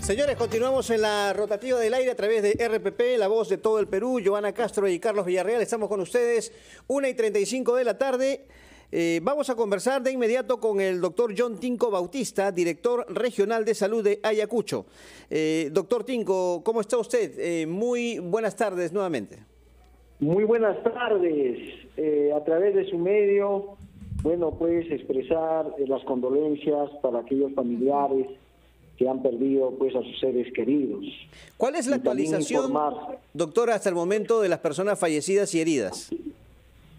Señores, continuamos en la rotativa del aire a través de RPP, la voz de todo el Perú, Joana Castro y Carlos Villarreal. Estamos con ustedes, 1 y 35 de la tarde. Eh, vamos a conversar de inmediato con el doctor John Tinco Bautista, director regional de salud de Ayacucho. Eh, doctor Tinco, ¿cómo está usted? Eh, muy buenas tardes nuevamente. Muy buenas tardes. a través de su medio, bueno, puedes expresar las condolencias para aquellos familiares que han perdido pues a sus seres queridos. ¿Cuál es la actualización, doctora, hasta el momento de las personas fallecidas y heridas?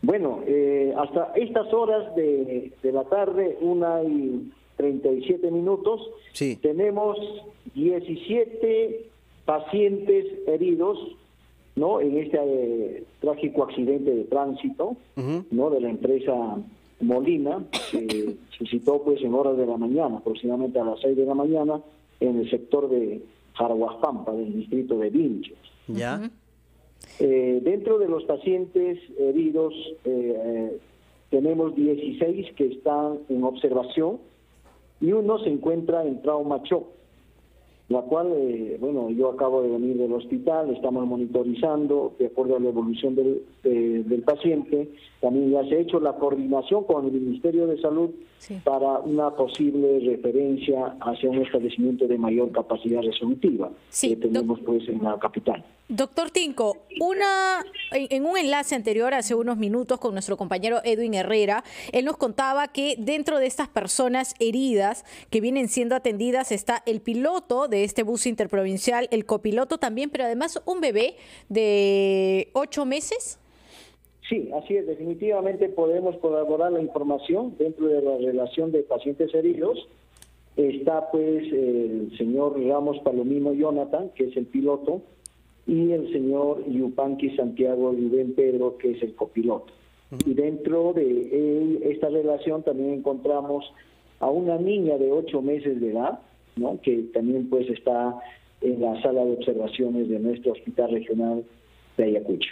Bueno, eh, hasta estas horas de, la tarde, una y 37 minutos, sí. tenemos 17 pacientes heridos ¿no? en este eh, trágico accidente de tránsito ¿no? de la empresa Molina, que se citó pues en horas de la mañana, aproximadamente a las 6 de la mañana, en el sector de Jaraguaspampa, del distrito de Vinchos. Ya. Eh, dentro de los pacientes heridos, eh, tenemos 16 que están en observación y uno se encuentra en trauma shock la cual, eh, bueno, yo acabo de venir del hospital, estamos monitorizando de acuerdo a la evolución del, del paciente. También ya se ha hecho la coordinación con el Ministerio de Salud para una posible referencia hacia un establecimiento de mayor capacidad resolutiva que tenemos pues en la capital. Doctor Tinco, una, en un enlace anterior hace unos minutos con nuestro compañero Edwin Herrera, él nos contaba que dentro de estas personas heridas que vienen siendo atendidas está el piloto de este bus interprovincial, el copiloto también, pero además un bebé de ocho meses. Sí, así es. Definitivamente podemos colaborar la información dentro de la relación de pacientes heridos. Está pues el señor Ramos Palomino Jonathan, que es el piloto, y el señor Yupanqui Santiago Rubén Pedro, que es el copiloto. Y dentro de esta relación también encontramos a una niña de ocho meses de edad, ¿no? que también pues está en la sala de observaciones de nuestro hospital regional de Ayacucho.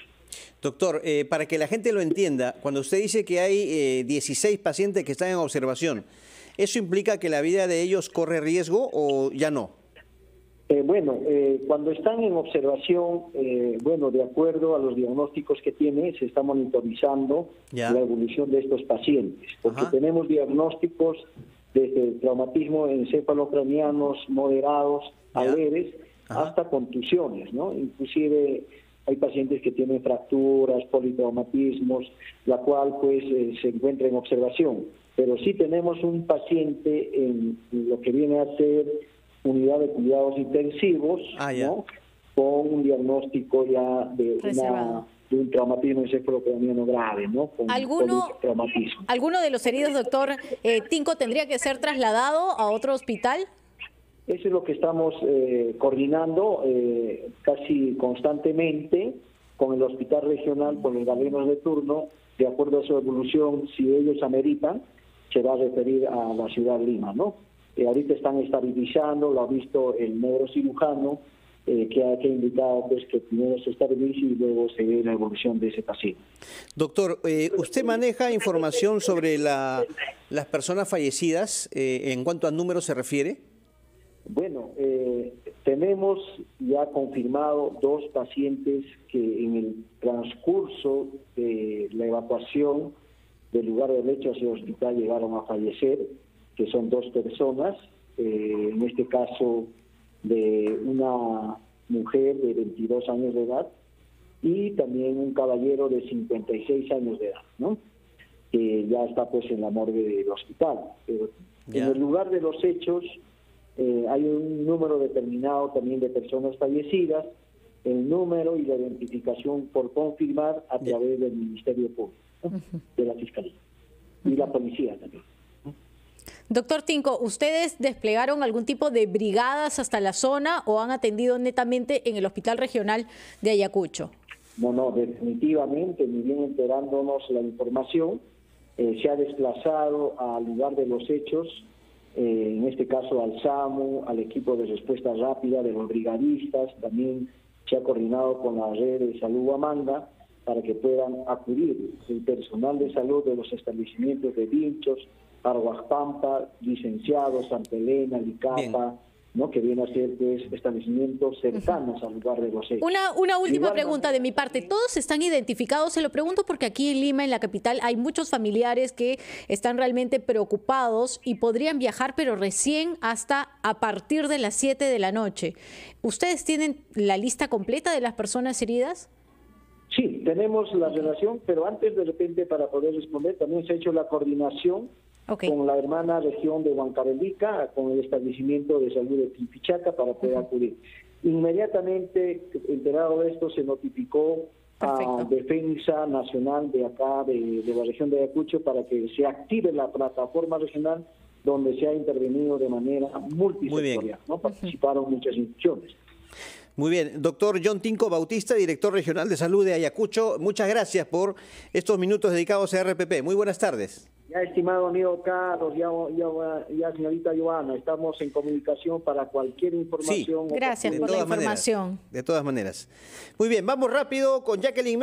Doctor, eh, para que la gente lo entienda, cuando usted dice que hay 16 eh, pacientes que están en observación, ¿eso implica que la vida de ellos corre riesgo o ya no? Eh, bueno, cuando están en observación, bueno, de acuerdo a los diagnósticos que tiene, se está monitorizando la evolución de estos pacientes, porque tenemos diagnósticos desde traumatismo encefalocranianos moderados a leves hasta contusiones, ¿no? Inclusive hay pacientes que tienen fracturas, politraumatismos, la cual pues eh, se encuentra en observación. Pero sí tenemos un paciente en lo que viene a ser unidad de cuidados intensivos, ah, ¿no? con un diagnóstico ya de una de un traumatismo encefalocraniano grave, ¿no? Con ¿Alguno, ¿Alguno de los heridos, doctor eh, Tinco, tendría que ser trasladado a otro hospital? Eso es lo que estamos eh, coordinando eh, casi constantemente con el hospital regional, con los galenos de turno, de acuerdo a su evolución, si ellos ameritan, se va a referir a la ciudad de Lima, ¿no? Ahorita están estabilizando, lo ha visto el neurocirujano, eh, que, ha, que indicado pues, que primero se estabilice y luego se ve la evolución de ese paciente. Doctor, eh, ¿usted maneja información sobre la, las personas fallecidas eh, en cuanto a números se refiere? Bueno, tenemos ya confirmado dos pacientes que en el transcurso de la evacuación del lugar de lecho hacia el hospital llegaron a fallecer, que son dos personas, en este caso de una mujer de 22 años de edad y también un caballero de 56 años de edad, ¿no? Que ya está pues en la morgue del hospital. Pero en el lugar de los hechos eh, hay un número determinado también de personas fallecidas, el número y la identificación por confirmar a través del Ministerio Público, de la Fiscalía y la policía también. Doctor Tinco, ¿ustedes desplegaron algún tipo de brigadas hasta la zona o han atendido netamente en el Hospital Regional de Ayacucho? No, no, definitivamente, ni bien enterándonos la información, eh, se ha desplazado al lugar de los hechos, eh, en este caso al SAMU, al equipo de respuesta rápida de los brigadistas, también se ha coordinado con la red de salud Amanda para que puedan acudir el personal de salud de los establecimientos de Vinchos, Arguaspampa, licenciado, Santa Elena, Licapa, ¿no? que viene a ser pues, establecimientos cercanos al lugar de los hechos. Una, una última Igual pregunta de mi parte. ¿Todos están identificados? Se lo pregunto porque aquí en Lima, en la capital, hay muchos familiares que están realmente preocupados y podrían viajar, pero recién hasta a partir de las 7 de la noche. ¿Ustedes tienen la lista completa de las personas heridas? Sí, tenemos la relación, pero antes de repente para poder responder también se ha hecho la coordinación con la hermana región de Huancavelica, con el establecimiento de salud de Tipichaca para poder acudir. Inmediatamente, enterado de esto, se notificó a. Defensa Nacional de acá, de, de la región de Ayacucho, para que se active la plataforma regional donde se ha intervenido de manera multisectorial. ¿no? Participaron muchas instituciones. Muy bien, doctor John Tinco Bautista, director regional de salud de Ayacucho, muchas gracias por estos minutos dedicados a RPP. Muy buenas tardes. Ya, estimado amigo Carlos, ya, ya, ya señorita Joana, estamos en comunicación para cualquier información. o Gracias por la maneras, información. de todas maneras. Muy bien, vamos rápido con Jacqueline.